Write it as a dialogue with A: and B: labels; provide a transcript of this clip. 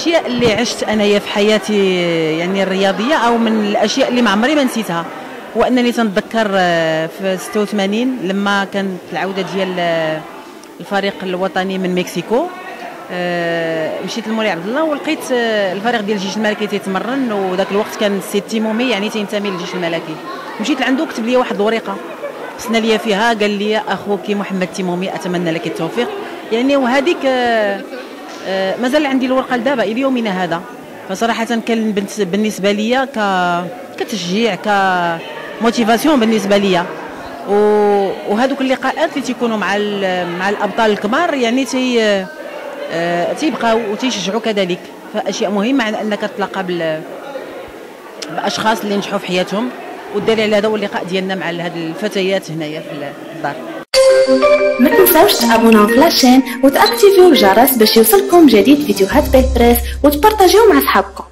A: الأشياء اللي عشت أنايا في حياتي يعني الرياضية أو من الأشياء اللي ما عمري ما نسيتها. هو انني تنتذكر آه، في 86 لما كانت العودة ديال آه، الفريق الوطني من مكسيكو. آه، مشيت لمولاي عبد الله ولقيت الفريق ديال الجيش الملكي تيتمرن وذاك الوقت كان السي تيمومي يعني تينتمي للجيش الملكي. مشيت لعندو كتب لي واحد الورقه خصنا ليا فيها قال لي أخوك محمد تيمومي أتمنى لك التوفيق. يعني وهذيك مازال عندي الورقة لدابا إلى يومنا هذا. فصراحة كان بالنسبة لي ك كتشجيع ك motivation بالنسبة لي وهذوك اللقاءات اللي تيكونوا مع مع الأبطال الكبار يعني تي آه، تيبقاو وتيشجعوا كذلك. فأشياء مهمة عن أنك تتلاقى بأشخاص اللي نجحوا في حياتهم. والدليل على هذا هو اللقاء ديالنا مع هاد الفتيات هنايا في الدار.
B: ما تنساوش تابوناو في la chaîne وتأكتيفيو الجرس باش يوصلكم جديد فيديوهات بالبريس وتبارطاجيو مع صحابكم.